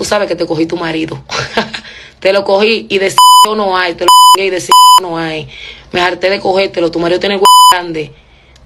tú sabes que te cogí tu marido. te lo cogí y de no hay, te lo y de no hay. Me harté de cogértelo, tu marido tiene el grande.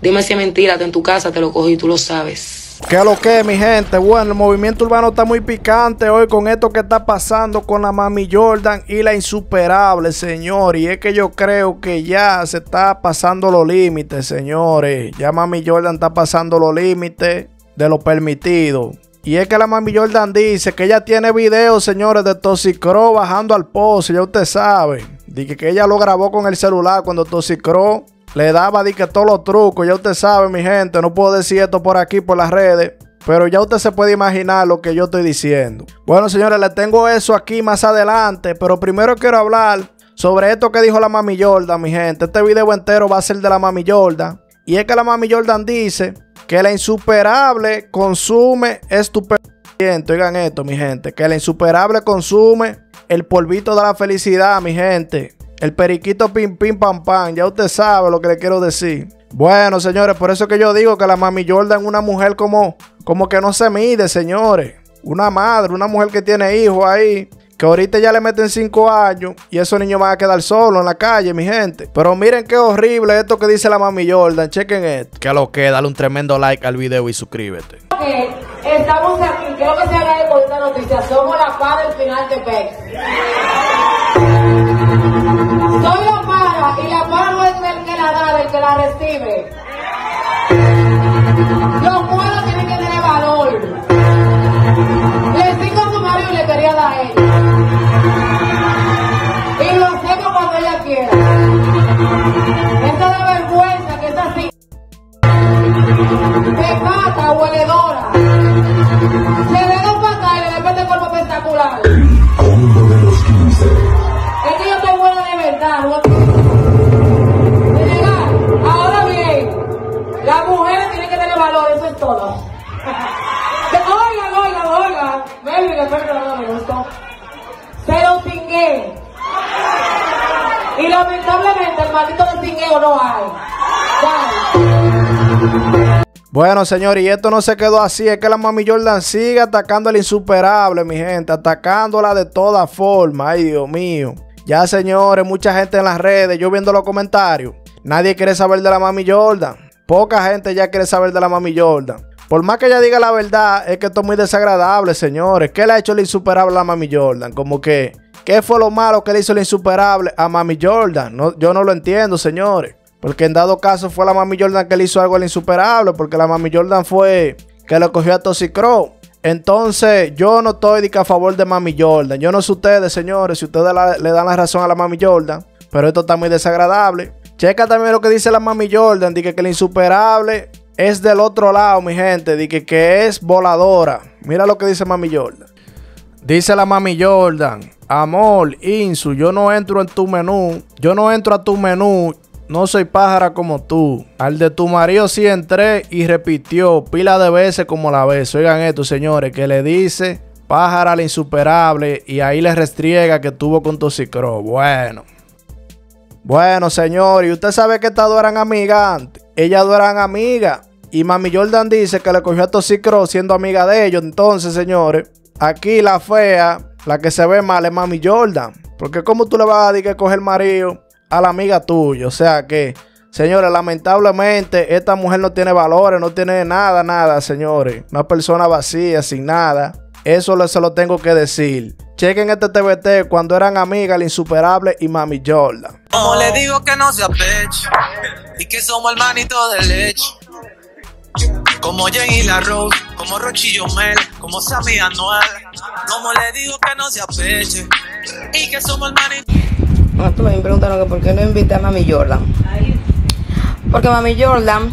Dime si es mentira, en tu casa te lo cogí, tú lo sabes. ¿Qué es lo que, mi gente? Bueno, el movimiento urbano está muy picante hoy con esto que está pasando con la Mami Jordan y la insuperable, señor. Y es que yo creo que ya se está pasando los límites, señores. Ya Mami Jordan está pasando los límites de lo permitido. Y es que la Mami Jordan dice que ella tiene videos, señores, de Toxicro bajando al pozo, ya usted sabe. Dice que ella lo grabó con el celular cuando Toxicro le daba di que todos los trucos, ya usted sabe, mi gente, no puedo decir esto por aquí, por las redes. Pero ya usted se puede imaginar lo que yo estoy diciendo. Bueno, señores, le tengo eso aquí más adelante. Pero primero quiero hablar sobre esto que dijo la Mami Jordan, mi gente. Este video entero va a ser de la Mami Jordan. Y es que la Mami Jordan dice que la insuperable consume estupefaciente. Oigan esto, mi gente. Que la insuperable consume el polvito de la felicidad, mi gente. El periquito pim pim pam pam. Ya usted sabe lo que le quiero decir. Bueno, señores, por eso que yo digo que la mami Jordan es una mujer como, como que no se mide, señores. Una madre, una mujer que tiene hijos ahí. Que ahorita ya le meten 5 años y esos niños van a quedar solos en la calle, mi gente. Pero miren qué horrible esto que dice la mami Jordan. Chequen esto. Que lo que, dale un tremendo like al video y suscríbete. estamos aquí, quiero que se haga con esta noticia. Somos la paz del final de PEX. Soy la para y la para no es el que la da, el que la recibe. Los pueblos tienen que tener valor. Le sigo a su marido y le quería dar a ella. Cuando Bueno, señor, y esto no se quedó así. Es que la mami Jordan sigue atacando al insuperable, mi gente. Atacándola de todas formas. Ay, Dios mío. Ya, señores, mucha gente en las redes, yo viendo los comentarios. Nadie quiere saber de la mami Jordan. Poca gente ya quiere saber de la mami Jordan. Por más que ella diga la verdad, es que esto es muy desagradable, señores. ¿Qué le ha hecho el insuperable a la mami Jordan? Como que, ¿qué fue lo malo que le hizo el insuperable a mami Jordan? No, yo no lo entiendo, señores. Porque en dado caso fue la mami Jordan que le hizo algo al insuperable. Porque la mami Jordan fue que lo cogió a Toxicro. Entonces, yo no estoy a favor de Mami Jordan. Yo no sé ustedes, señores, si ustedes le dan la razón a la Mami Jordan. Pero esto está muy desagradable. Checa también lo que dice la Mami Jordan. Dice que el insuperable es del otro lado, mi gente. Dice que es voladora. Mira lo que dice Mami Jordan. Dice la Mami Jordan. Amor, Insu, yo no entro en tu menú. Yo no entro a tu menú. No soy pájara como tú. Al de tu marido sí entré y repitió pila de veces como la vez. Oigan esto, señores, que le dice pájara la insuperable y ahí le restriega que tuvo con Toxicro. Bueno. Bueno, señor, y usted sabe que estas dos eran amigas antes. Ellas dos eran amigas. Y Mami Jordan dice que le cogió a Toxicro siendo amiga de ellos. Entonces, señores, aquí la fea, la que se ve mal es Mami Jordan. Porque como tú le vas a decir que coge el marido a la amiga tuya. O sea que, señores, lamentablemente esta mujer no tiene valores, no tiene nada, nada, señores. Una persona vacía, sin nada. Eso se lo tengo que decir. Chequen este TBT cuando eran amigas, la insuperable y Mami Jordan. Como le digo que no se apeche y que somos el manito de leche. Como Jenny La Rose, como Rochillo Mel, como Sammy Anual. Como le digo que no se apeche y que somos el tú me preguntaron que por qué no invité a Mami Jordan. Porque Mami Jordan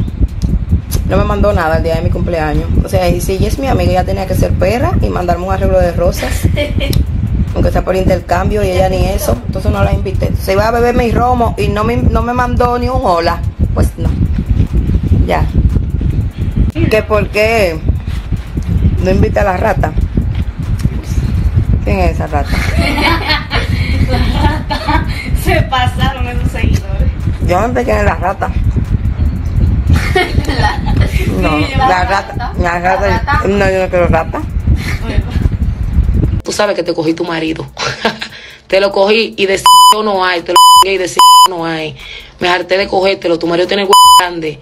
no me mandó nada el día de mi cumpleaños. O sea, y si ella es mi amiga, ella tenía que ser perra y mandarme un arreglo de rosas. Aunque sea por intercambio y ella ni eso. Entonces no la invité. Se iba a beber mi romo y no me, no me mandó ni un hola. Pues no. Ya. ¿Que por qué no invité a la rata? ¿Quién es esa rata? la pasaron esos seguidores. Yo no sé quién es la rata. No, la, rata, la rata, no, yo no quiero rata. tú sabes que te cogí tu marido. te lo cogí y de no hay, te lo y de no hay. Me harté de cogértelo, tu marido tiene el grande.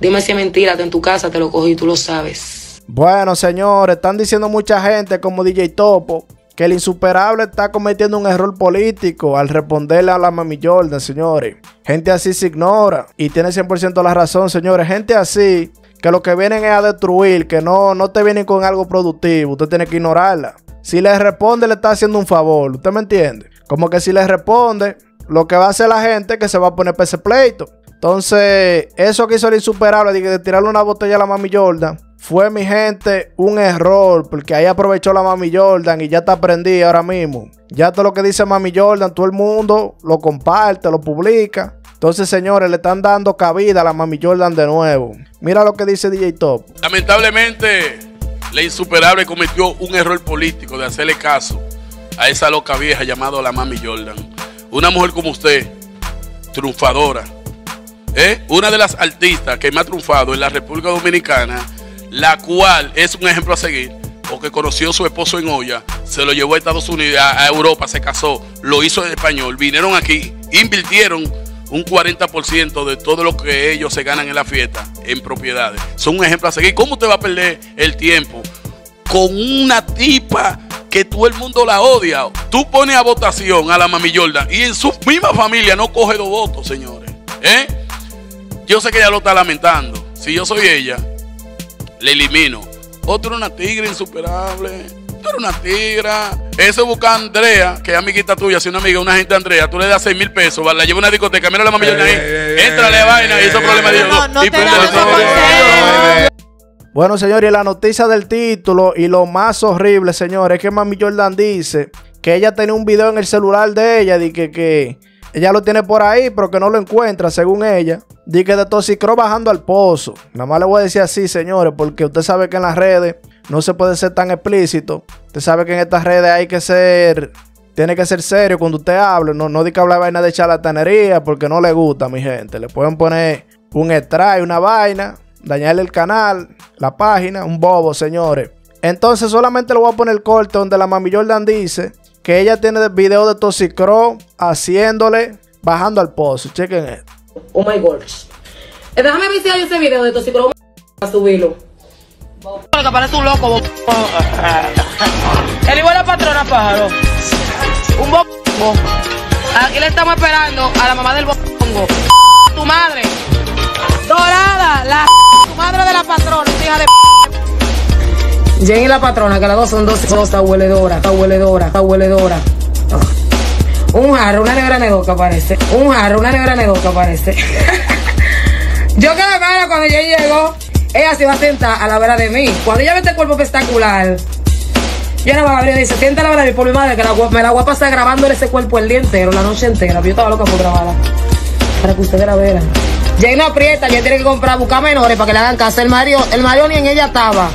Dime si es mentira, en tu casa te lo cogí, tú lo sabes. Bueno, señores, están diciendo mucha gente como DJ Topo que el insuperable está cometiendo un error político al responderle a la mami Jordan, señores. Gente así se ignora y tiene 100% la razón, señores. Gente así que lo que vienen es a destruir, que no, no te vienen con algo productivo, usted tiene que ignorarla. Si le responde, le está haciendo un favor, ¿usted me entiende? Como que si le responde, lo que va a hacer la gente es que se va a poner ese pleito. Entonces, eso que hizo el insuperable de, tirarle una botella a la mami Jordan, fue mi gente un error, porque ahí aprovechó la Mami Jordan y ya está prendida ahora mismo. Ya todo lo que dice Mami Jordan, todo el mundo lo comparte, lo publica. Entonces, señores, le están dando cabida a la Mami Jordan de nuevo. Mira lo que dice DJ Top. Lamentablemente, la insuperable cometió un error político de hacerle caso a esa loca vieja llamada la Mami Jordan. Una mujer como usted, triunfadora, ¿eh? una de las artistas que más ha triunfado en la República Dominicana la cual es un ejemplo a seguir, porque conoció a su esposo en olla, se lo llevó a Estados Unidos, a Europa, se casó, lo hizo en español, vinieron aquí, invirtieron un 40% de todo lo que ellos se ganan en la fiesta en propiedades. Son un ejemplo a seguir. ¿Cómo usted va a perder el tiempo con una tipa que todo el mundo la odia? Tú pones a votación a la mami Jordan y en su misma familia no coge dos votos, señores. ¿Eh? Yo sé que ella lo está lamentando. Si yo soy ella, le elimino. Otro una tigre insuperable. Tú una tigra. Eso busca a Andrea, que es amiguita tuya, si una amiga, una gente Andrea, tú le das 6 mil pesos, la lleva a una discoteca, mira la mami ahí, entrale vaina y esos problemas de No, no y te Bueno, señores, y la noticia del título y lo más horrible, señores, es que Mami Jordan dice que ella tenía un video en el celular de ella y que, que ella lo tiene por ahí, pero que no lo encuentra, según ella. Dice que detoxicró bajando al pozo. Nada más le voy a decir así, señores, porque usted sabe que en las redes no se puede ser tan explícito. Usted sabe que en estas redes hay que ser. Tiene que ser serio cuando usted hable. No, no di que habla vaina de charlatanería porque no le gusta, mi gente. Le pueden poner un extrae, una vaina, dañarle el canal, la página, un bobo, señores. Entonces solamente le voy a poner el corte donde la mami Jordan dice que ella tiene video de Toxicro haciéndole, bajando al pozo. Chequen esto. Oh my God. Eh, déjame ver si hay ese video de Toxicro a subirlo. Que parece un loco. bo- El igual la patrona pájaro. Un bongo. Aquí le estamos esperando a la mamá del bongo. Tu madre. Dorada, la tu madre de la patrona, hija de Jen y la patrona, que las dos son dos dos abueledoras, abueledoras, abueledoras. Un jarro, una negra nedoca parece. Un jarro, una negra nedoca parece. Yo que me paro cuando yo llego, ella se va a sentar a la vera de mí. Cuando ella ve este cuerpo espectacular, yo no me abrí y dice, sienta a la vera de mí por mi madre, que la, me la voy a pasar grabándole ese cuerpo el día entero, la noche entera. Yo estaba loca por grabarla. Para que ustedes la vean. Jane aprieta, ya tiene que comprar, buscar menores para que le hagan caso. El marido, el marido ni en ella estaba.